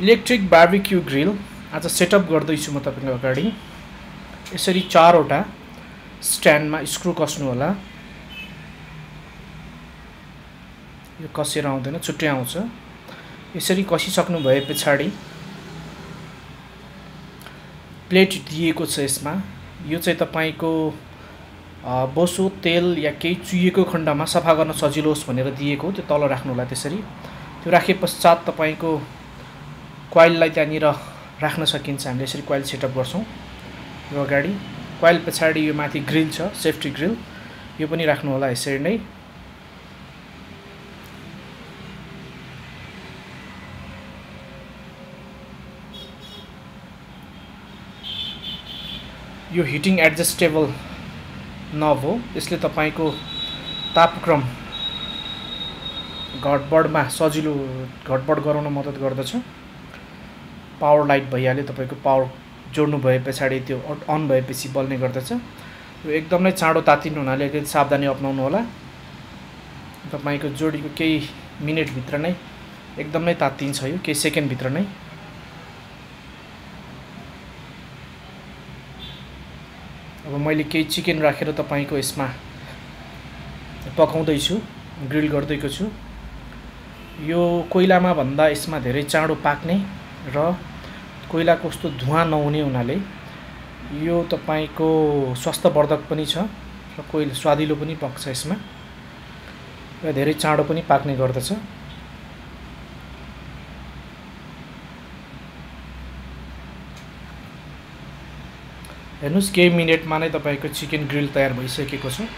Electric barbecue grill. आज setup गर्दैछु म तपाईँको अगाडि। यसरी चारवटा स्ट्यान्डमा स्क्रु कस्नु होला यो कसेर आउँदैन छुट्टै आउँछ। यसरी कसिसक्नु भए पछाडि प्लेट दिएको छ यसमा। यो चाहिँ तपाईँको बोसो तेल या केही चुहिएको खण्डमा सफा गर्न सजिलो होस् भनेर दिएको त्यो तल राख्नु होला त्यसरी। त्यो राखे पश्चात तपाईँको क्वाइललाई त्यहाँनिर राख्न सकिन्छ। हामीले यसरी क्वाइल सेटअप गर्छौँ। यो अगाडि। क्वाइल पछाडि यो माथि ग्रिल छ सेफ्टी ग्रिल यो पनि राख्नु होला यसरी नै। यो हिटिङ एडजस्टेबल हो। यसले तपाईँको तापक्रम घटबडमा सजिलो घटबड गराउन मद्दत गर्दछ। पावर लाइट भइहाल्यो तपाईँको पावर जोड्नु भए पछाडि त्यो अन भएपछि बल्ने गर्दछ। यो एकदमै चाँडो तातिनु हुनाले अलिकति सावधानी अप्नाउनु होला। तपाईँको जोडीको केही मिनटभित्र नै एकदमै तातिन्छ यो केही सेकेन्डभित्र नै। अब मैले केही चिकन राखेर तपाईँको यसमा पकाउँदैछु ग्रिल गरिदिएको छु। यो कोइलामा भन्दा यसमा धेरै चाँडो पाक्ने र कोइला कस्तो धुवा नहुने हुनाले यो तपाईँको स्वास्थ्यवर्धक पनि छ र कोइला स्वादिलो पनि पक्छ यसमा र धेरै चाँडो पनि पाक्ने गर्दछ। हेर्नुहोस् केही मिनटमा नै तपाईँको चिकन ग्रिल तयार भइसकेको छ।